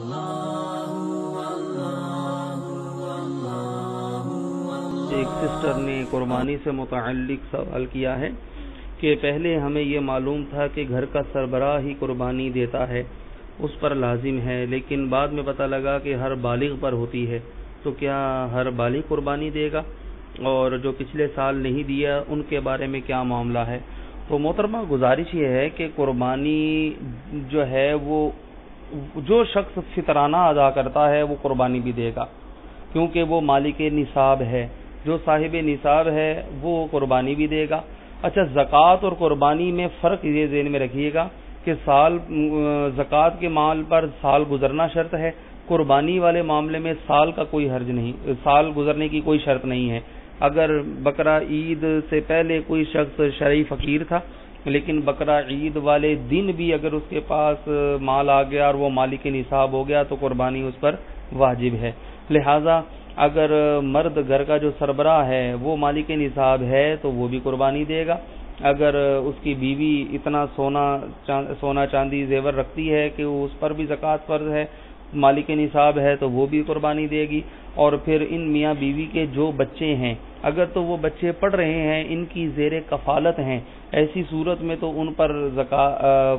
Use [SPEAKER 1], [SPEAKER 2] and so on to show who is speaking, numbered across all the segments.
[SPEAKER 1] ایک سسٹر نے قربانی سے متعلق سوال کیا ہے کہ پہلے ہمیں یہ معلوم تھا کہ گھر کا سربراہ ہی قربانی دیتا ہے، اس پر لازم ہے، لیکن بعد میں پتہ لگا کہ ہر بالغ پر ہوتی ہے۔ تو کیا ہر بالغ قربانی دے گا؟ اور جو پچھلے سال نہیں دیا، ان کے بارے میں کیا معاملہ ہے؟ تو محترمہ، گزارش یہ ہے کہ قربانی جو ہے وہ جو شخص فطرانہ ادا کرتا ہے، وہ قربانی بھی دے گا۔ کیونکہ وہ مالک نصاب ہے۔ جو صاحب نصاب ہے، وہ قربانی بھی دے گا۔ اچھا زکوٰۃ اور قربانی میں فرق یہ ذہن میں رکھیے گا کہ سال، زکوٰۃ کے مال پر سال گزرنا شرط ہے۔ قربانی والے معاملے میں سال کا کوئی حرج نہیں، سال گزرنے کی کوئی شرط نہیں ہے۔ اگر بقرہ عید سے پہلے کوئی شخص شرعی فقیر تھا لیکن بقرہ عید والے دن بھی اگر اس کے پاس مال آ گیا اور وہ مالک نصاب ہو گیا تو قربانی اس پر واجب ہے۔ لہذا اگر مرد گھر کا جو سربراہ ہے، وہ مالک نصاب ہے تو وہ بھی قربانی دے گا۔ اگر اس کی بیوی اتنا سونا سونا چاندی زیور رکھتی ہے کہ اس پر بھی زکوٰۃ فرض ہے، مالک نصاب ہے تو وہ بھی قربانی دے گی۔ اور پھر ان میاں بیوی کے جو بچے ہیں، اگر تو وہ بچے پڑھ رہے ہیں، ان کی زیر کفالت ہیں۔ ایسی صورت میں تو ان پر زکا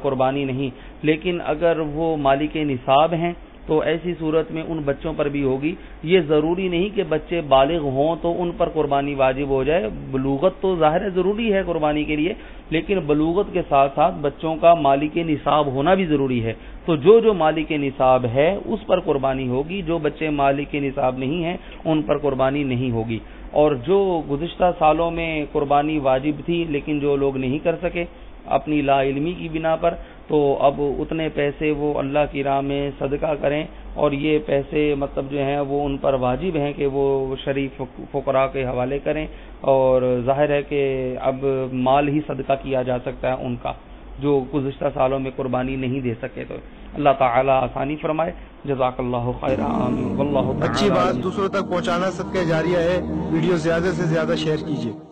[SPEAKER 1] قربانی نہیں۔ لیکن اگر وہ مالک نصاب ہیں، تو ایسی صورت میں ان بچوں پر بھی ہوگی۔ یہ ضروری نہیں کہ بچے بالغ ہوں تو ان پر قربانی واجب ہو جائے۔ بلوغت تو ظاہر ضروری ہے قربانی کے لیے، لیکن بلوغت کے ساتھ ساتھ بچوں کا مالک نصاب ہونا بھی ضروری ہے۔ تو جو جو مالک نصاب ہے، اس پر قربانی ہوگی۔ جو بچے مالک نصاب نہیں ہیں، ان پر قربانی نہیں ہوگی۔ اور جو گزشتہ سالوں میں قربانی واجب تھی، لیکن جو لوگ نہیں کر سکے اپنی لا علمی کی بنا پر، تو اب اتنے پیسے وہ اللہ کی راہ میں صدقہ کریں۔ اور یہ پیسے مطلب جو ہیں، وہ ان پر واجب ہیں کہ وہ شریف فقراء کے حوالے کریں۔ اور ظاہر ہے کہ اب مال ہی صدقہ کیا جا سکتا ہے ان کا۔ جو گزشتہ سالوں میں قربانی نہیں دے سکے تو اللہ تعالیٰ آسانی فرمائے۔ جزاک اللہ خیر
[SPEAKER 2] اچھی بات دوسروں تک پہنچانا سب کے جاریہ ہے۔ ویڈیو زیادہ سے زیادہ شیئر کیجیے